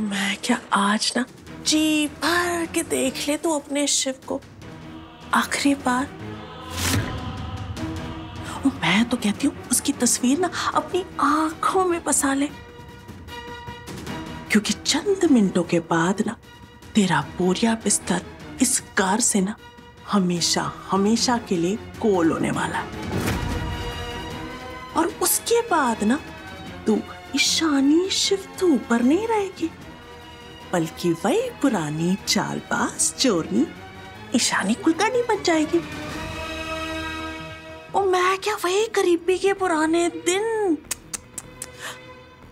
मैं क्या आज ना जी भर के देख ले तू अपने शिव को। आखिरी बार। मैं तो कहती हूँ, उसकी तस्वीर ना अपनी आँखों में बसा ले। क्योंकि चंद मिनटों के बाद ना तेरा बोरिया बिस्तर इस कार से ना हमेशा हमेशा के लिए कोल होने वाला। और उसके बाद ना तू ईशानी शिव तो ऊपर नहीं रहेगी। बल्कि वही पुरानी चालबाज चोरनी ईशानी कुलकर्णी बन जाएगी। और मैं क्या वही करीबी के पुराने दिन?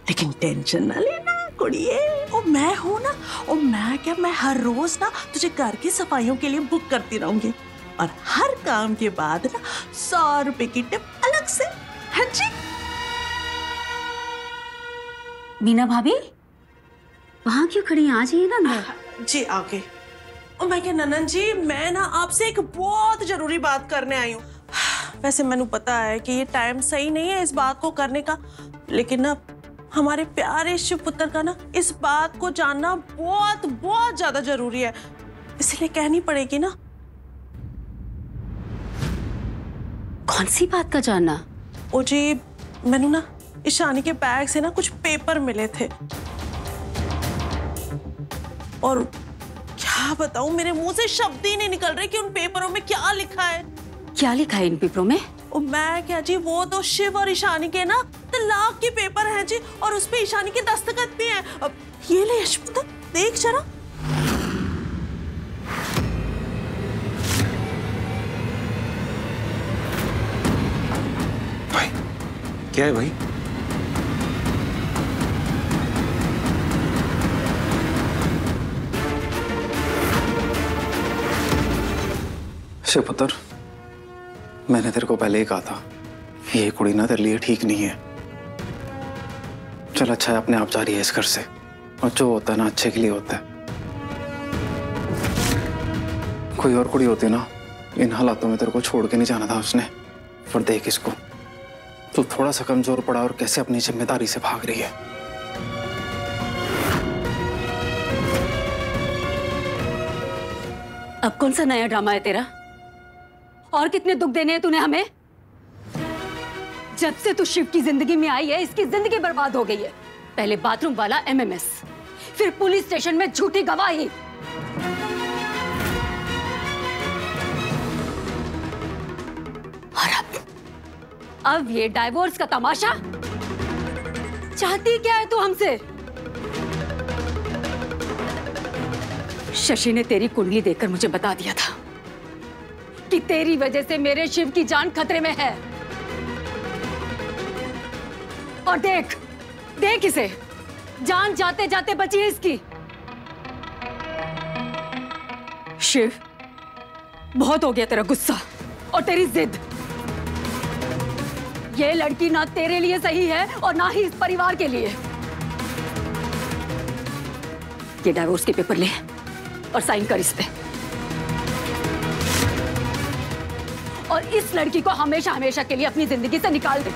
लेकिन टेंशन ना लेना कुड़िए। और मैं हूँ ना, और मैं क्या, मैं हर रोज ना तुझे घर की सफाइयों के लिए बुक करती रहूँगी। और हर काम के बाद ना सौ रुपए की टिप अलग से। हाँ जी? मीना भाभी? वहाँ क्यों खड़ी हैं? आ जाइए ना अंदर? जी आगे। और मैं क्या ननन जी मैं ना आपसे एक बहुत ज़रूरी बात करने आई हूँ। वैसे मैंने पता है कि ये टाइम सही नहीं है इस बात को करने का लेकिन ना हमारे प्यारे शिव पुत्र का ना इस बात को जानना बहुत बहुत ज़्यादा ज़रूरी है। इसलिए कहनी पड़ेगी ना। कौन सी बात का जानना? ओ जी मैंने ना ईशानी के बैग से ना कुछ पेपर मिले थे। और क्या बताऊँ मेरे मुँह से शब्द ही नहीं निकल रहे कि उन पेपरों में क्या लिखा है। क्या लिखा है इन पेपरों में? और मैं क्या जी वो तो शिव और ईशानी के ना तलाक के पेपर हैं जी और उस पे ईशानी के दस्तखत भी हैं। अब ये ले यशपुता देख जरा। भाई क्या है भाई? शिवपुत्र मैंने तेरे को पहले ही कहा था, ये कुड़ी ना तेरे लिए ठीक नहीं है। चल अच्छा है, अपने आप जा रही है इस घर से। और जो होता है ना, अच्छे के लिए होता है। कोई और कुड़ी होती ना, इन हालातों में तेरे को छोड़ के नहीं जाना था उसने। पर देख इसको, तू थोड़ा सा कमज़ोर पड़ा और कैसे अपनी ज़िम्मेदारी से भाग रही है? अब कौन सा नया ड्रामा है तेरा? और कितने दुख देने हैं तूने हमें? जब से तू शिव की ज़िंदगी में आई है, इसकी ज़िंदगी बर्बाद हो गई है। पहले बाथरूम वाला एमएमएस फिर पुलिस स्टेशन में झूठी गवाही। और अब अब ये डाइवोर्स का तमाशा? चाहती क्या है तू हमसे? शशि ने तेरी कुंडली देखकर मुझे बता दिया था। कि तेरी वजह से मेरे शिव की जान खतरे में है। और देख देख इसे। जान जाते जाते बची है इसकी। शिव, बहुत हो गया तेरा गुस्सा, और तेरी जिद। ये लड़की ना तेरे लिए सही है, और ना ही इस परिवार के लिए। ये डाइवोर्स के पेपर ले, और साइन कर इस पे। और इस लड़की को हमेशा हमेशा के लिए अपनी ज़िंदगी से निकाल दे।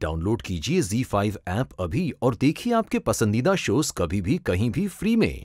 डाउनलोड कीजिए Z5 ऐप अभी और देखिए आपके पसंदीदा शोज़ कभी भी कहीं भी फ्री में।